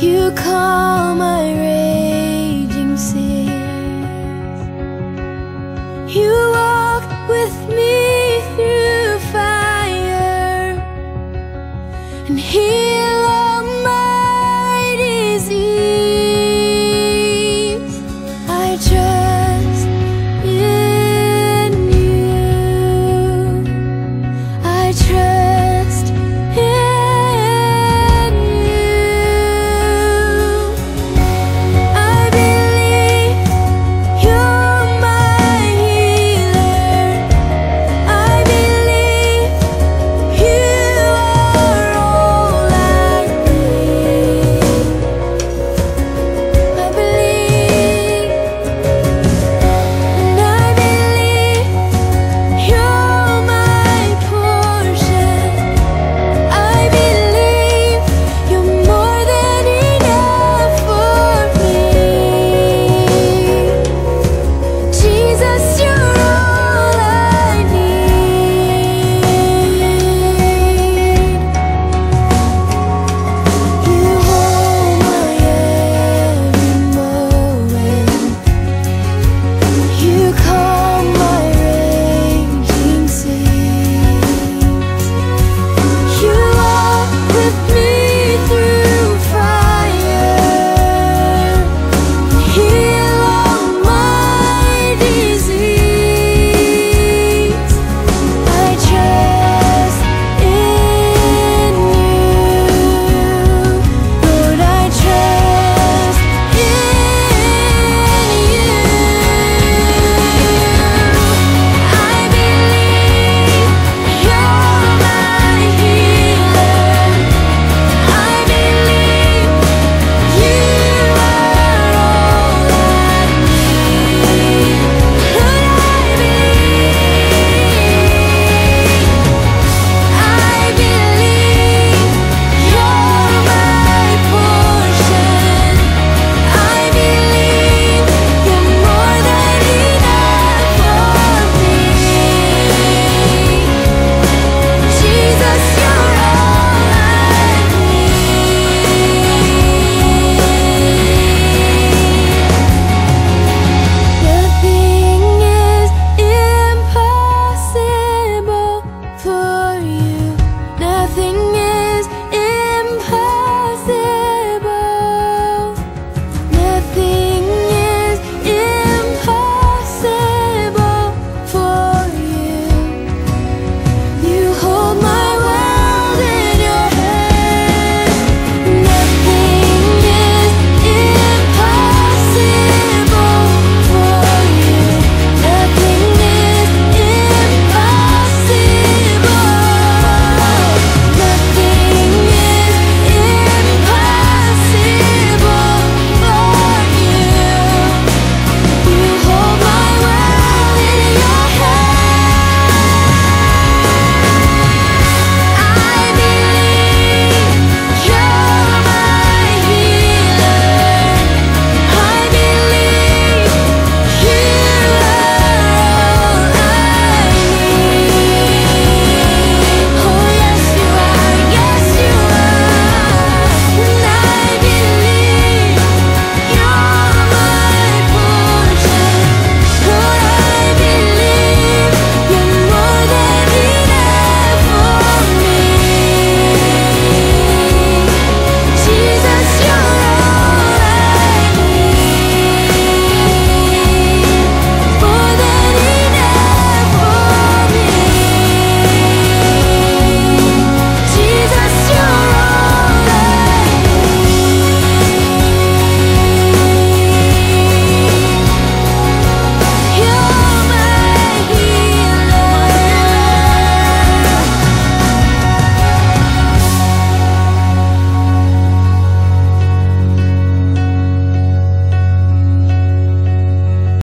You calm my raging seas. You